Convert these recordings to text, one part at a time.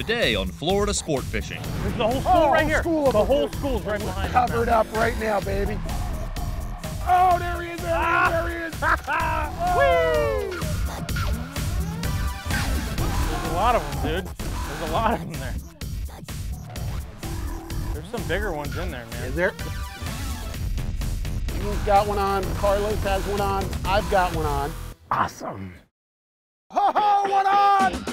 Today on Florida Sport Fishing. There's the whole school Oh, right here. school the whole school's right behind us. Covered up right now, baby. Oh, there he is, there he is, there he is. Ah. Woo! There's a lot of them, dude. There's a lot of them there. There's some bigger ones in there, man. Is there? You've got one on. Carlos has one on. I've got one on. Awesome. Ho ho, one on!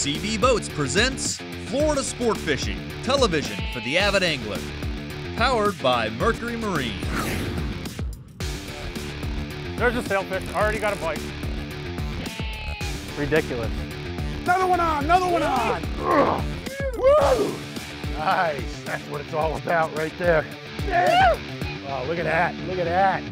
SeaVee Boats presents Florida Sport Fishing, television for the avid angler. Powered by Mercury Marine. There's a sailfish. Already got a bite. Ridiculous. Another one on, another one on. Woo! Nice. That's what it's all about right there. Yeah. Oh, look at that. Look at that.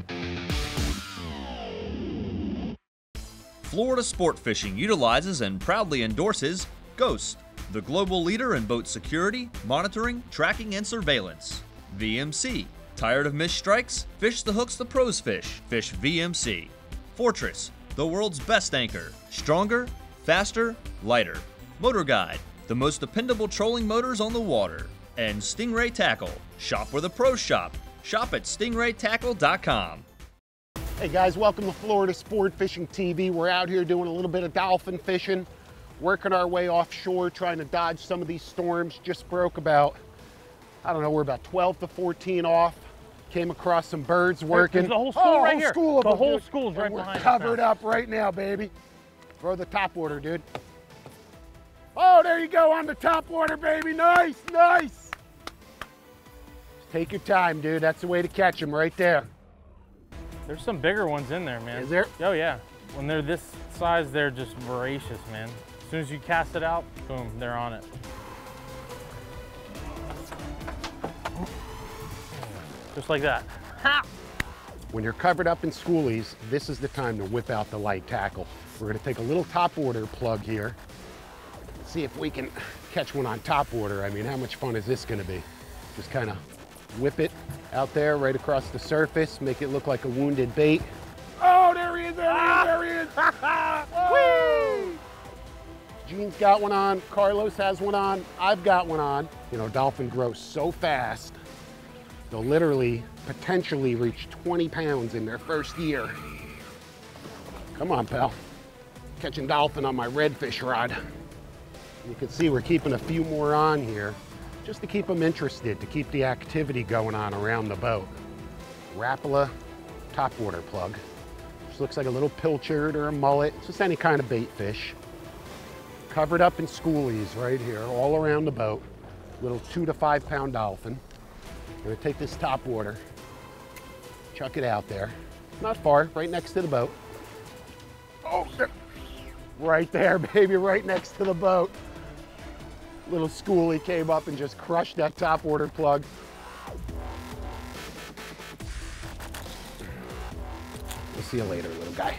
Florida Sport Fishing utilizes and proudly endorses Ghost, the global leader in boat security, monitoring, tracking, and surveillance. VMC. Tired of missed strikes? Fish the hooks the pros fish. Fish VMC. Fortress, the world's best anchor. Stronger, faster, lighter. Motor Guide, the most dependable trolling motors on the water. And Stingray Tackle. Shop where the pros shop. Shop at stingraytackle.com. Hey guys, welcome to Florida Sport Fishing TV. We're out here doing a little bit of dolphin fishing, working our way offshore, trying to dodge some of these storms. Just broke about, I don't know, we're about 12 to 14 off. Came across some birds working. There's the whole school Oh, right whole here. School The them, whole dude. school's right And we're behind covered up right now, baby. Throw the top water, dude. Oh, there you go on the top water, baby. Nice, nice. Just take your time, dude. That's the way to catch them right there. There's some bigger ones in there, man. Is there? Oh, yeah. When they're this size, they're just voracious, man. As soon as you cast it out, boom, they're on it. Just like that. When you're covered up in schoolies, this is the time to whip out the light tackle. We're gonna take a little top order plug here, see if we can catch one on top order. I mean, how much fun is this gonna be? Just kind of whip it out there right across the surface, make it look like a wounded bait. Oh, there he is, there he is, there he is. Gene's got one on, Carlos has one on, I've got one on. You know, dolphin grow so fast, they'll literally potentially reach 20 pounds in their first year. Come on, pal. Catching dolphin on my redfish rod. You can see we're keeping a few more on here just to keep them interested, to keep the activity going on around the boat. Rapala top water plug. Just looks like a little pilchard or a mullet, It's just any kind of bait fish. Covered up in schoolies right here, all around the boat. Little two to five pound dolphin. Gonna take this top water, chuck it out there. Not far, right next to the boat. Oh, right there, baby, right next to the boat. Little schoolie came up and just crushed that top water plug. We'll see you later, little guy.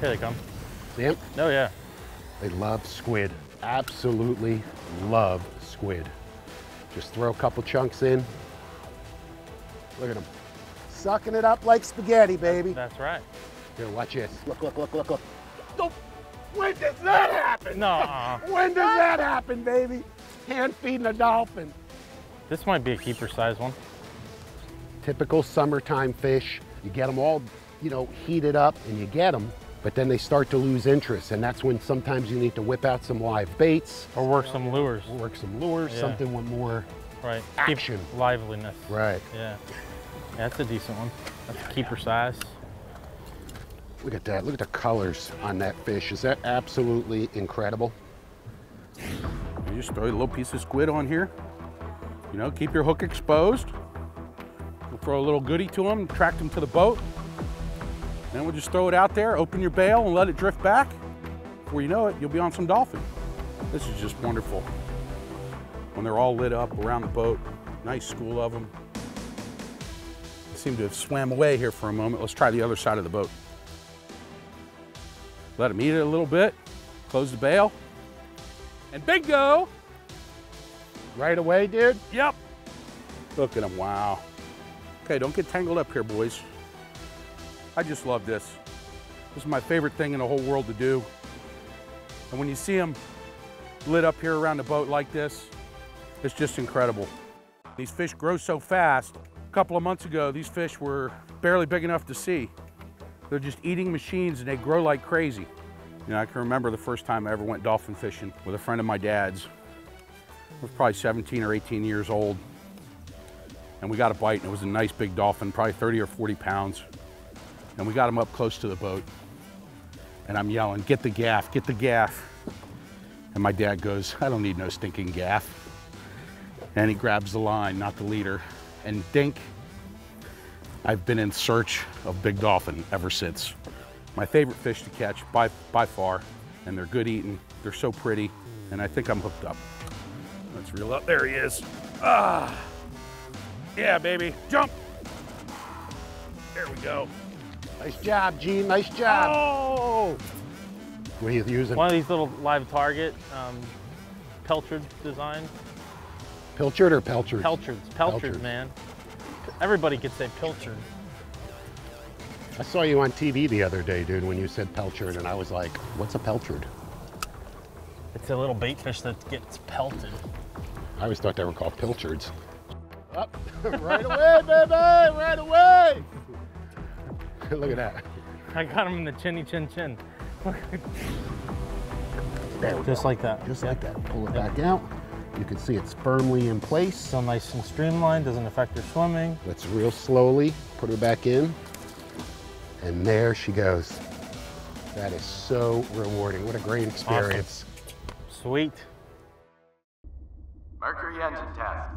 Here they come. See him? Oh, yeah. They love squid. Absolutely love squid. Just throw a couple chunks in. Look at them. Sucking it up like spaghetti, baby. That's right. Here, watch this. Look, look, look, look, look. Don't- When does that happen? No. When does that happen, baby? Hand feeding a dolphin. This might be a keeper size one. Typical summertime fish. You get them all, you know, heated up and you get them, but then they start to lose interest. And that's when sometimes you need to whip out some live baits, Or work some lures. work some lures, Yeah. something with more Right. Action. Keep liveliness. Right. Yeah. Yeah, that's a decent one. That's a keeper size. Look at that. Look at the colors on that fish. Is that absolutely incredible? You just throw a little piece of squid on here. You know, keep your hook exposed. We'll throw a little goodie to them, attract them to the boat. Then we'll just throw it out there, open your bail, and let it drift back. Before you know it, you'll be on some dolphin. This is just wonderful. When they're all lit up around the boat, nice school of them. They seem to have swam away here for a moment. Let's try the other side of the boat. Let them eat it a little bit, close the bail, and bingo! Right away, dude? Yep. Look at them, wow. Okay, don't get tangled up here, boys. I just love this. This is my favorite thing in the whole world to do. And when you see them lit up here around the boat like this, it's just incredible. These fish grow so fast. A couple of months ago, these fish were barely big enough to see. They're just eating machines and they grow like crazy. You know, I can remember the first time I ever went dolphin fishing with a friend of my dad's. I was probably 17 or 18 years old. And we got a bite and it was a nice big dolphin, probably 30 or 40 pounds. And we got him up close to the boat. And I'm yelling, get the gaff, get the gaff. And my dad goes, I don't need no stinking gaff. And he grabs the line, not the leader. And dink, I've been in search of big dolphin ever since. My favorite fish to catch by, by far, and they're good eating. They're so pretty, and I think I'm hooked up. Let's reel up. There he is. Ah, yeah, baby, jump. There we go. Nice job, Gene. Nice job. Oh! What are you using? One of these little live target, um, Pelchard design. Pilchard or Pelchard? Pelchards, Pelchards, Pelchard. man. Everybody could say Pilchard. I saw you on TV the other day, dude, when you said Pelchard, and I was like, what's a Pelchard? It's a little bait fish that gets pelted. I always thought they were called Pilchards. Oh, Up, right away, baby, right away. Look at that. I got him in the chinny chin chin. Just go. like that. Just like that. Pull it back out. You can see it's firmly in place. Still nice and streamlined, doesn't affect your swimming. Let's real slowly put her back in. And there she goes. That is so rewarding. What a great experience. Sweet. Mercury engine test.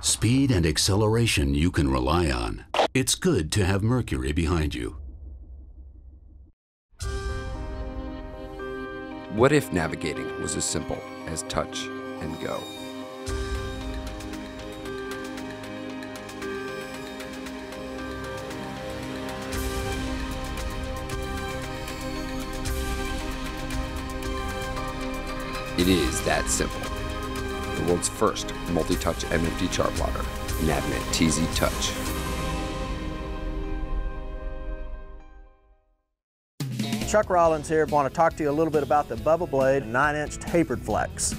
Speed and acceleration you can rely on. It's good to have Mercury behind you. What if navigating was as simple as touch and go? It is that simple. The world's first multi-touch MFD chart plotter, Navnet TZ Touch. Chuck Rollins here. I want to talk to you a little bit about the Bubba Blade 9-inch tapered flex.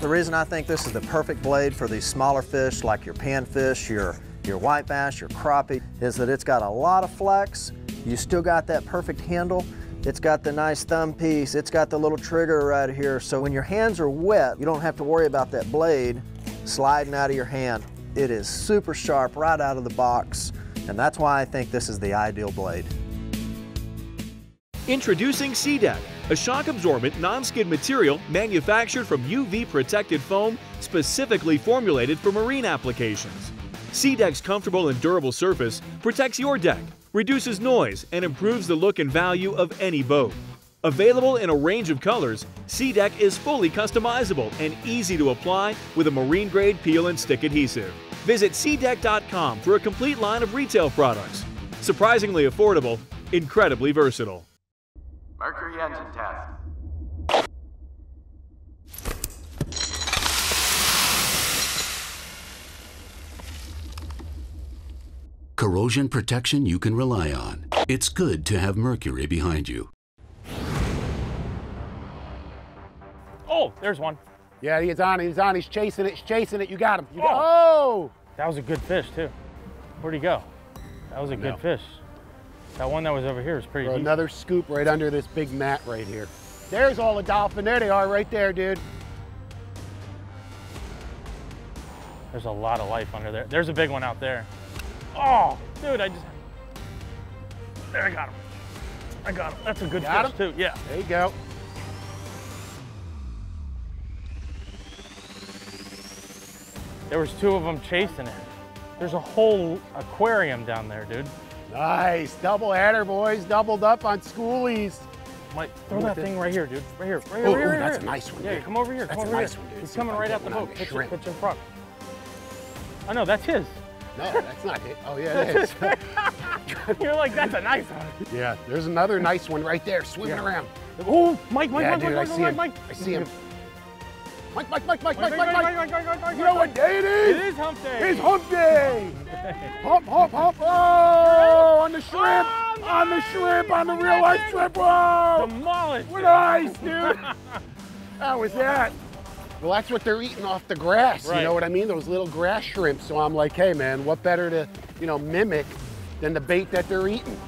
The reason I think this is the perfect blade for these smaller fish like your panfish, your, your white bass, your crappie, is that it's got a lot of flex. You still got that perfect handle. It's got the nice thumb piece. It's got the little trigger right here. So when your hands are wet, you don't have to worry about that blade sliding out of your hand. It is super sharp right out of the box. And that's why I think this is the ideal blade. Introducing SeaDeck, a shock absorbent non-skid material manufactured from UV protected foam specifically formulated for marine applications. SeaDeck's comfortable and durable surface protects your deck, reduces noise, and improves the look and value of any boat. Available in a range of colors, SeaDeck is fully customizable and easy to apply with a marine grade peel and stick adhesive. Visit SeaDeck.com for a complete line of retail products. Surprisingly affordable, incredibly versatile. Mercury engine test. Corrosion protection you can rely on. It's good to have Mercury behind you. Oh, there's one. Yeah, he's on. He's on. He's chasing it. He's chasing it. You got him. You got- Oh. oh! That was a good fish too. Where'd he go? That was a good fish. That one that was over here is pretty deep. another scoop right under this big mat right here. There's all the dolphin. There they are right there, dude. There's a lot of life under there. There's a big one out there. Oh, dude, I just. There, I got him. I got him. That's a good Got fish too. Yeah. There you go. There was two of them chasing it. There's a whole aquarium down there, dude. Nice. Double header, boys. Doubled up on schoolies. Mike, throw that thing right here, dude. Right here. Right here. Oh, right here, ooh, right that's here. a nice one, Yeah, dude. come over here. Come That's a over nice here. one, dude. He's See if coming I right can out the one on boat. the Pitch, it, shrimp. pitch in front. Oh no, that's his. No, that's not it. Oh, yeah, it is. You're like, that's a nice one. yeah, there's another nice one right there swimming around. Oh, Mike, Mike, yeah, Mike, dude, Mike, I Mike, see Mike, him. Mike. I see him. Mike, Mike, Mike, Mike, Mike, Mike, Mike, Mike. You know what day it is? It is hump day. It's hump day. hump, hump, hump. Oh! on the shrimp! on the shrimp, on the real life shrimp. Whoa! Demolished. What ice, dude! How was that? Well, that's what they're eating off the grass. You know what I mean? Those little grass shrimp. So I'm like, hey, man, what better to, you know, mimic than the bait that they're eating?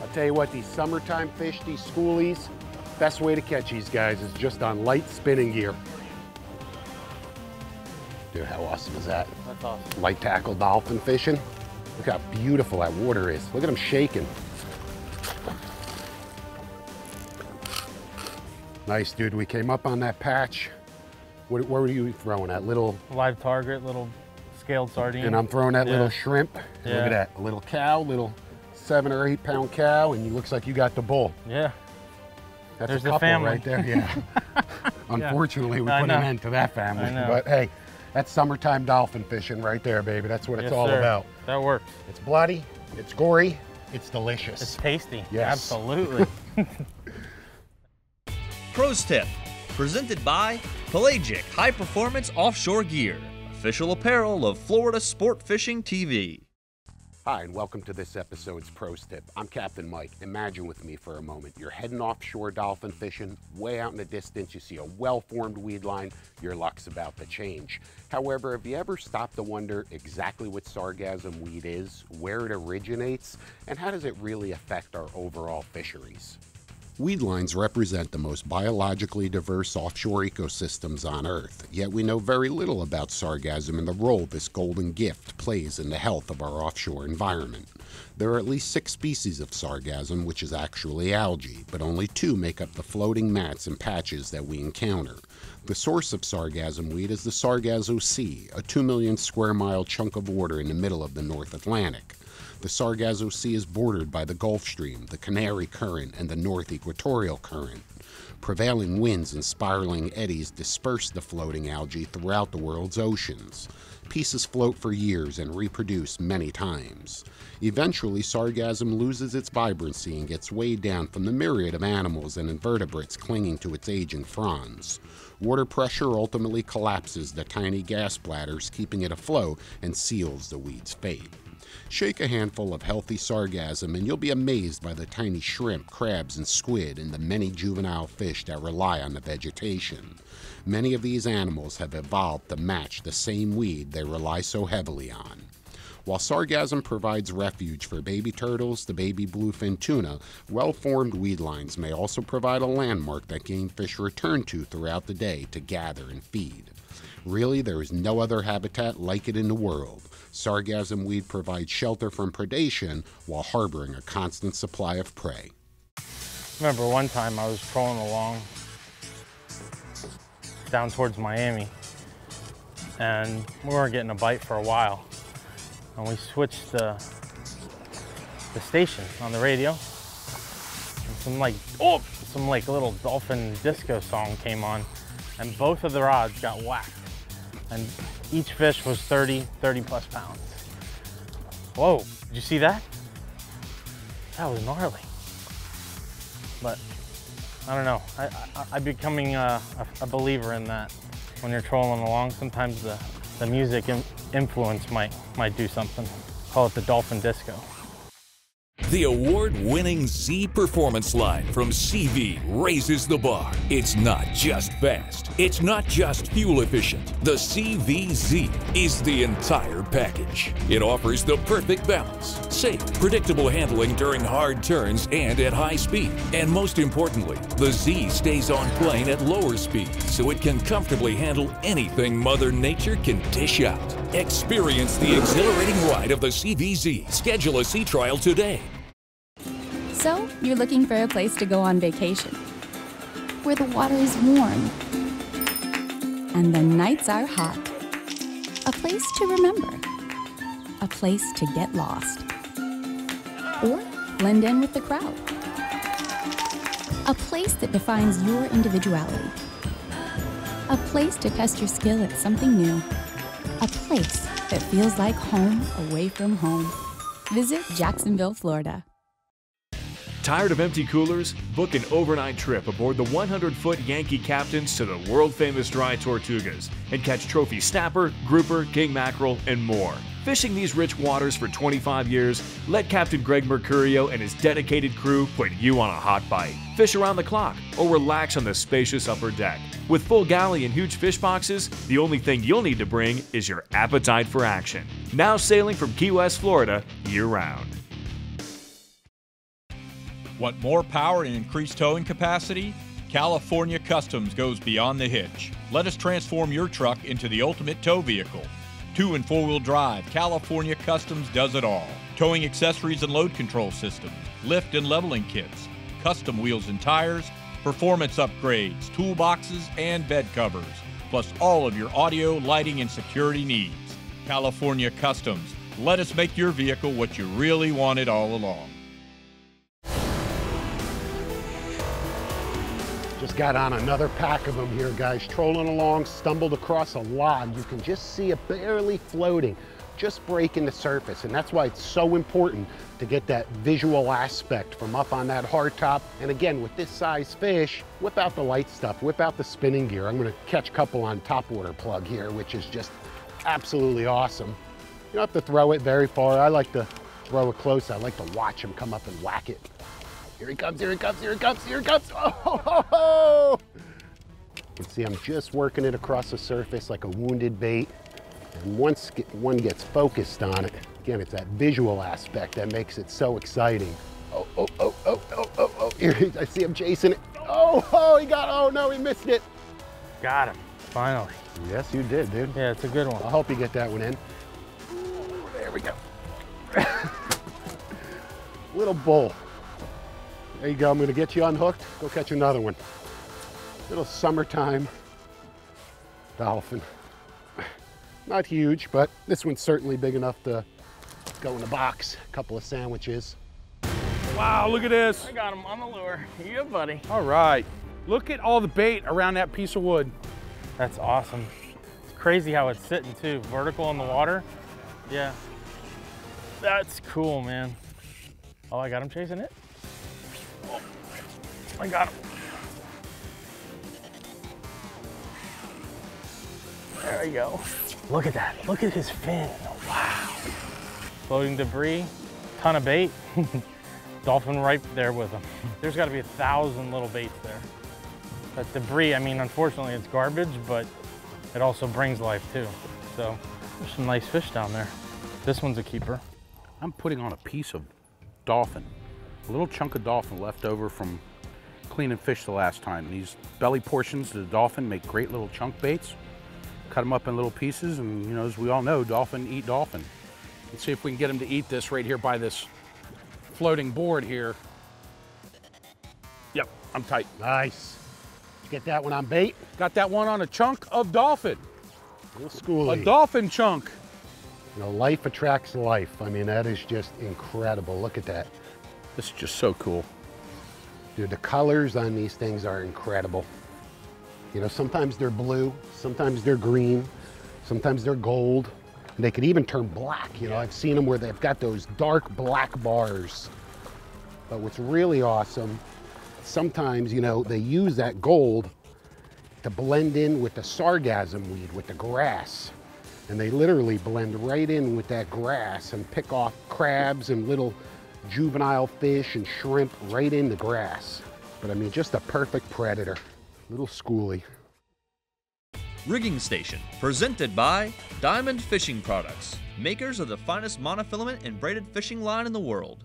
I'll tell you what, these summertime fish, these schoolies, best way to catch these guys is just on light spinning gear. Dude, how awesome is that? That's awesome. light tackle dolphin fishing. Look how beautiful that water is. Look at them shaking. Nice, dude. We came up on that patch. What, what were you throwing at? Little, Live target, little scaled sardine. and I'm throwing that Yeah. little shrimp. And Look at that. A little cow, little seven or eight pound cow, and you looks like you got the bull. Yeah. That's There's a the couple family. right there. Yeah. Unfortunately, we I put an end to that family. But hey, that's summertime dolphin fishing right there, baby. That's what it's Yes, all sir. about. That works. It's bloody, it's gory, it's delicious. It's tasty. Yes. Absolutely. Pro's Tip, presented by Pelagic High Performance Offshore Gear, official apparel of Florida Sport Fishing TV. Hi, and welcome to this episode's Pros Tip. I'm Captain Mike. Imagine with me for a moment. You're heading offshore dolphin fishing. Way out in the distance, you see a well formed weed line. Your luck's about to change. However, have you ever stopped to wonder exactly what sargassum weed is, where it originates, and how does it really affect our overall fisheries? Weed lines represent the most biologically diverse offshore ecosystems on Earth, yet we know very little about sargassum and the role this golden gift plays in the health of our offshore environment. There are at least six species of sargassum, which is actually algae, but only two make up the floating mats and patches that we encounter. The source of sargassum weed is the Sargasso Sea, a 2 million square mile chunk of water in the middle of the North Atlantic. The Sargasso Sea is bordered by the Gulf Stream, the Canary Current, and the North Equatorial Current. Prevailing winds and spiraling eddies disperse the floating algae throughout the world's oceans. Pieces float for years and reproduce many times. Eventually, sargassum loses its vibrancy and gets weighed down from the myriad of animals and invertebrates clinging to its aging fronds. Water pressure ultimately collapses the tiny gas bladders, keeping it afloat, and seals the weed's fate. Shake a handful of healthy sargassum and you'll be amazed by the tiny shrimp, crabs, and squid and the many juvenile fish that rely on the vegetation. Many of these animals have evolved to match the same weed they rely so heavily on. While sargassum provides refuge for baby turtles, the baby bluefin tuna, well formed weed lines may also provide a landmark that game fish return to throughout the day to gather and feed. Really, there is no other habitat like it in the world. Sargassum weed provides shelter from predation while harboring a constant supply of prey. Remember one time I was trolling along down towards Miami and we weren't getting a bite for a while. And we switched the, the station on the radio. And some like, oh, some like little dolphin disco song came on and both of the rods got whacked. And each fish was 30, 30 plus pounds. Whoa, did you see that? That was gnarly. But I don't know. I, I'm becoming a, a, a believer in that. When you're trolling along, sometimes the, the music in, influence might, might do something. Call it the dolphin disco. The award winning Z Performance line from SeaVee raises the bar. It's not just fast, it's not just fuel efficient. The SeaVee Z is the entire package. It offers the perfect balance safe, predictable handling during hard turns and at high speed. And most importantly, the Z stays on plane at lower speeds so it can comfortably handle anything Mother Nature can dish out. Experience the exhilarating ride of the SeaVee Z. Schedule a sea trial today. So, you're looking for a place to go on vacation where the water is warm and the nights are hot. A place to remember. A place to get lost. Or blend in with the crowd. A place that defines your individuality. A place to test your skill at something new. A place that feels like home away from home. Visit Jacksonville, Florida. Tired of empty coolers? Book an overnight trip aboard the 100 foot Yankee Captains to the world famous dry Tortugas and catch trophy snapper, grouper, king mackerel, and more. Fishing these rich waters for 25 years, let Captain Greg Mercurio and his dedicated crew put you on a hot bite. Fish around the clock or relax on the spacious upper deck. With full galley and huge fish boxes, the only thing you'll need to bring is your appetite for action. Now sailing from Key West, Florida, year round. Want more power and increased towing capacity? California Customs goes beyond the hitch. Let us transform your truck into the ultimate tow vehicle. Two and four wheel drive, California Customs does it all. Towing accessories and load control systems, lift and leveling kits, custom wheels and tires, performance upgrades, toolboxes, and bed covers, plus all of your audio, lighting, and security needs. California Customs. Let us make your vehicle what you really wanted all along. Just got on another pack of them here, guys. Trolling along, stumbled across a log. You can just see it barely floating, just breaking the surface. And that's why it's so important to get that visual aspect from up on that hard top. And again, with this size fish, whip out the light stuff, whip out the spinning gear. I'm gonna catch a couple on top water plug here, which is just absolutely awesome. You don't have to throw it very far. I like to throw it close. I like to watch him come up and whack it. Here he comes, here he comes, here he comes, here he comes. Oh, ho, ho, ho. You can see I'm just working it across the surface like a wounded bait. And once get, one gets focused on it, again, it's that visual aspect that makes it so exciting. Oh, oh, oh, oh, oh, oh, oh. Here, he- I see him chasing it. Oh, oh, he got, oh no, he missed it. Got him, finally. Yes, you did, dude. Yeah, it's a good one. I'll help you get that one in. There we go. Little bull. There you go. I'm going to get you unhooked. Go catch another one. Little summertime dolphin. Not huge, but this one's certainly big enough to go in the box. A couple of sandwiches. Wow, look at this. I got him on the lure. You, buddy. All right. Look at all the bait around that piece of wood. That's awesome. It's crazy how it's sitting too, vertical in the water. Yeah. That's cool, man. Oh, I got him chasing it. Oh, I got him. There we go. Look at that. Look at his fin. Wow. Floating debris, ton of bait. Dolphin right there with him. There's got to be a thousand little baits there. That debris, I mean, unfortunately it's garbage, but it also brings life too. So there's some nice fish down there. This one's a keeper. I'm putting on a piece of dolphin, a little chunk of dolphin left over from cleaning fish the last time. These belly portions of the dolphin make great little chunk baits. Cut them up in little pieces, and you know, as we all know, dolphin eat dolphin. Let's see if we can get them to eat this right here by this floating board here. Yep, I'm tight. Nice. Get that one on bait? Got that one on a chunk of dolphin. Little schoolie. A dolphin chunk. You know, life attracts life. I mean, that is just incredible. Look at that. This is just so cool. Dude, the colors on these things are incredible. You know, sometimes they're blue, sometimes they're green, sometimes they're gold. They could even turn black. You know, I've seen them where they've got those dark black bars. But what's really awesome, sometimes, you know, they use that gold to blend in with the sargassum weed, with the grass. And they literally blend right in with that grass and pick off crabs and little juvenile fish and shrimp right in the grass. But I mean, just a perfect predator. Little schoolie. Rigging Station, presented by Diamond Fishing Products, makers of the finest monofilament and braided fishing line in the world.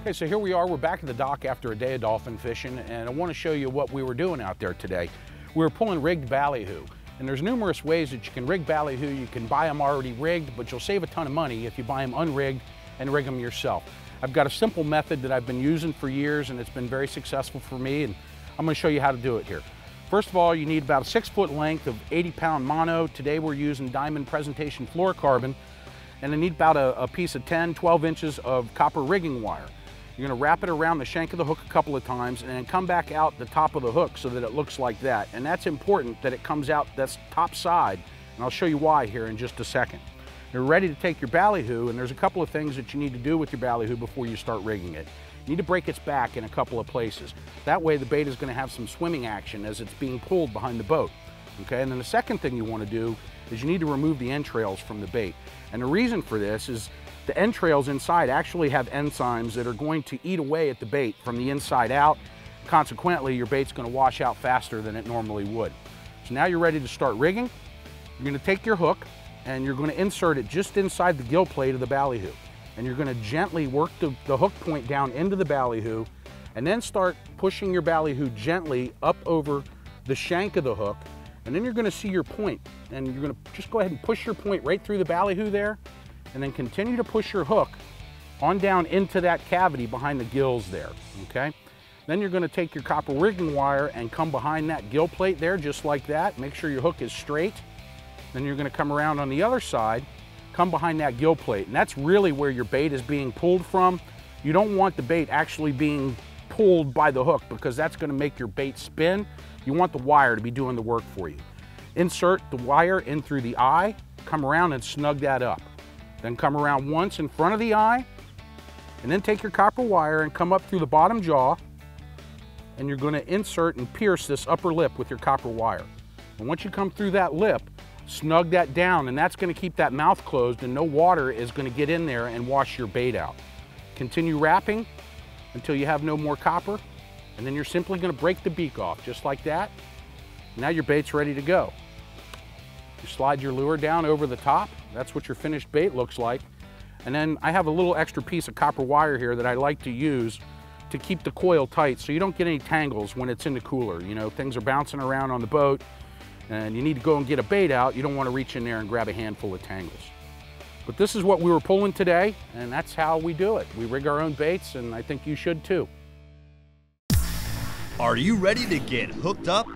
Okay, so here we are. We're back at the dock after a day of dolphin fishing, and I want to show you what we were doing out there today. We were pulling rigged ballyhoo, and there's numerous ways that you can rig ballyhoo. You can buy them already rigged, but you'll save a ton of money if you buy them unrigged and rig them yourself. I've got a simple method that I've been using for years, and it's been very successful for me, and I'm going to show you how to do it here. First of all, you need about a six foot length of 80 pound mono. Today we're using diamond presentation fluorocarbon, and I need about a, a piece of 10, 12 inches of copper rigging wire. You're gonna wrap it around the shank of the hook a couple of times and then come back out the top of the hook so that it looks like that. And that's important that it comes out that's top side, and I'll show you why here in just a second. You're ready to take your ballyhoo, and there's a couple of things that you need to do with your ballyhoo before you start rigging it. You need to break its back in a couple of places. That way the bait is gonna have some swimming action as it's being pulled behind the boat. Okay, and then the second thing you want to do is you need to remove the entrails from the bait. And the reason for this is the entrails inside actually have enzymes that are going to eat away at the bait from the inside out. Consequently, your bait's going to wash out faster than it normally would. So now you're ready to start rigging. You're going to take your hook and you're going to insert it just inside the gill plate of the ballyhoo. And you're going to gently work the, the hook point down into the ballyhoo and then start pushing your ballyhoo gently up over the shank of the hook and then you're gonna see your point and you're gonna just go ahead and push your point right through the ballyhoo there and then continue to push your hook on down into that cavity behind the gills there, okay? Then you're gonna take your copper rigging wire and come behind that gill plate there just like that. Make sure your hook is straight. Then you're gonna come around on the other side, come behind that gill plate. And that's really where your bait is being pulled from. You don't want the bait actually being pulled by the hook because that's gonna make your bait spin you want the wire to be doing the work for you. Insert the wire in through the eye, come around and snug that up. Then come around once in front of the eye, and then take your copper wire and come up through the bottom jaw, and you're gonna insert and pierce this upper lip with your copper wire. And once you come through that lip, snug that down, and that's gonna keep that mouth closed and no water is gonna get in there and wash your bait out. Continue wrapping until you have no more copper, and then you're simply gonna break the beak off, just like that. Now your bait's ready to go. You slide your lure down over the top. That's what your finished bait looks like. And then I have a little extra piece of copper wire here that I like to use to keep the coil tight so you don't get any tangles when it's in the cooler. You know, things are bouncing around on the boat and you need to go and get a bait out. You don't want to reach in there and grab a handful of tangles. But this is what we were pulling today and that's how we do it. We rig our own baits and I think you should too. Are you ready to get hooked up?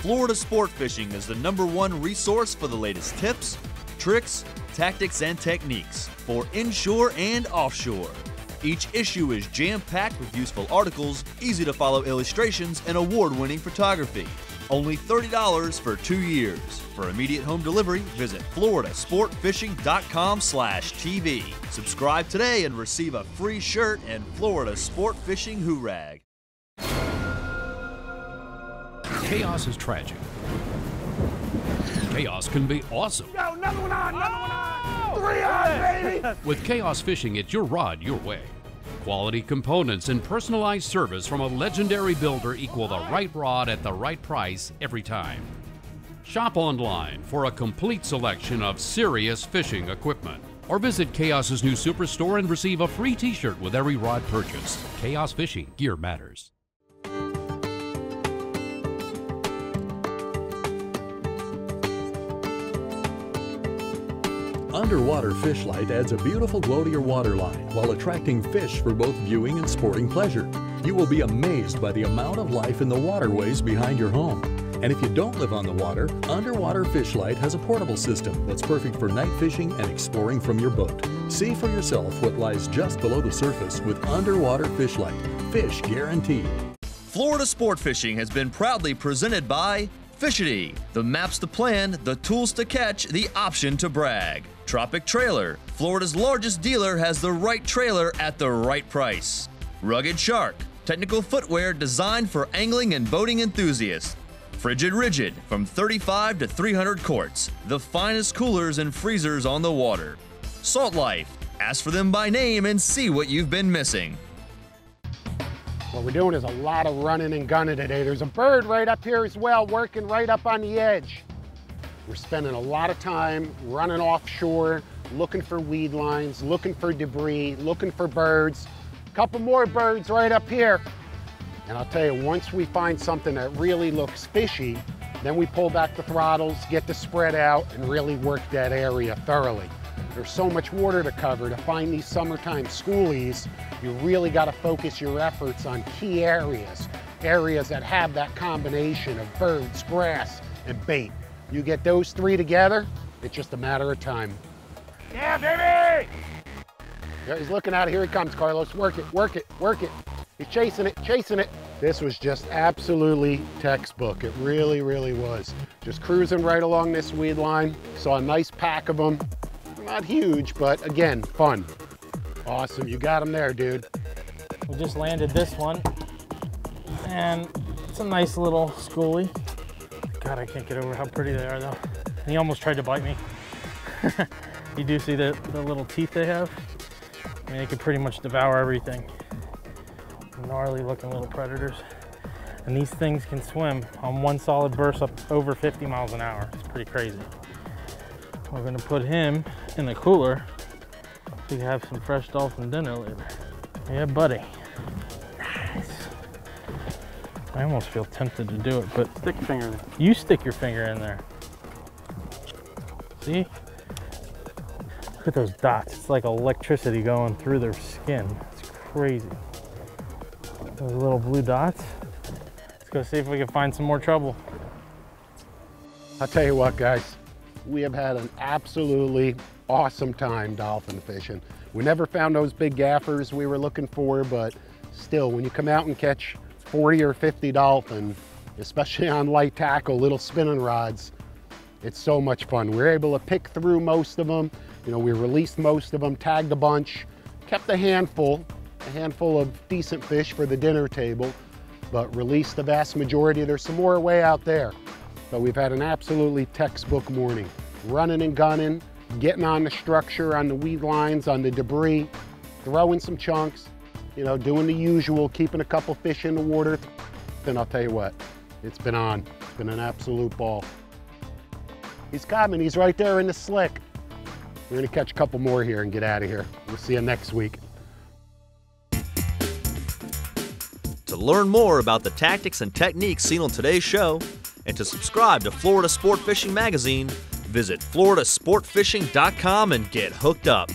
Florida Sport Fishing is the number one resource for the latest tips, tricks, tactics, and techniques for inshore and offshore. Each issue is jam packed with useful articles, easy to follow illustrations, and award winning photography. Only $30 for two years. For immediate home delivery, visit floridasportfishing.com slash TV. Subscribe today and receive a free shirt and Florida Sport Fishing Hoorag. Chaos is tragic. Chaos can be awesome. Yo, another one on, another one on. Three on, baby. With Chaos Fishing, it's your rod, your way. Quality components and personalized service from a legendary builder equal the right rod at the right price every time. Shop online for a complete selection of serious fishing equipment. Or visit Chaos's new superstore and receive a free t shirt with every rod purchase. Chaos Fishing, gear matters. Underwater Fish Light adds a beautiful glow to your waterline while attracting fish for both viewing and sporting pleasure. You will be amazed by the amount of life in the waterways behind your home. And if you don't live on the water, Underwater Fish Light has a portable system that's perfect for night fishing and exploring from your boat. See for yourself what lies just below the surface with Underwater Fish Light. Fish guaranteed. Florida Sport Fishing has been proudly presented by Fishidy, the maps to plan, the tools to catch, the option to brag. Tropic Trailer, Florida's largest dealer has the right trailer at the right price. Rugged Shark, technical footwear designed for angling and boating enthusiasts. Frigid Rigid, from 35 to 300 quarts, the finest coolers and freezers on the water. Salt Life, ask for them by name and see what you've been missing. What we're doing is a lot of running and gunning today. There's a bird right up here as well, working right up on the edge. We're spending a lot of time running offshore, looking for weed lines, looking for debris, looking for birds. A couple more birds right up here. And I'll tell you, once we find something that really looks fishy, then we pull back the throttles, get the spread out, and really work that area thoroughly. There's so much water to cover. To find these summertime schoolies, you really got to focus your efforts on key areas, areas that have that combination of birds, grass, and bait. You get those three together, it's just a matter of time. Yeah, baby! Yeah, he's looking out. Here he comes, Carlos. Work it, work it, work it. He's chasing it, chasing it. This was just absolutely textbook. It really, really was. Just cruising right along this weed line. Saw a nice pack of them. Not huge, but again, fun. Awesome, you got them there, dude. We just landed this one, and it's a nice little schoolie. God, I can't get over how pretty they are though. And he almost tried to bite me. you do see the, the little teeth they have? I mean, they can pretty much devour everything. Gnarly looking little predators. And these things can swim on one solid burst up over 50 miles an hour. It's pretty crazy. We're gonna put him in the cooler so we can have some fresh dolphin dinner later. Yeah, buddy. Nice. I almost feel tempted to do it, but Stick your finger in there. you stick your finger in there. See? Look at those dots. It's like electricity going through their skin. It's crazy. Those little blue dots. Let's go see if we can find some more trouble. I'll tell you what, guys, we have had an absolutely awesome time dolphin fishing. We never found those big gaffers we were looking for, but still, when you come out and catch 40 or 50 dolphin, especially on light tackle, little spinning rods, it's so much fun. We are able to pick through most of them. You know, we released most of them, tagged a bunch, kept a handful, a handful of decent fish for the dinner table, but released the vast majority. There's some more way out there. But we've had an absolutely textbook morning. Running and gunning, getting on the structure, on the weed lines, on the debris, throwing some chunks, you know, doing the usual, keeping a couple fish in the water. Then I'll tell you what, it's been on. It's been an absolute ball. He's coming, he's right there in the slick. We're gonna catch a couple more here and get out of here. We'll see you next week. To learn more about the tactics and techniques seen on today's show, and to subscribe to Florida Sport Fishing Magazine, visit floridasportfishing.com and get hooked up.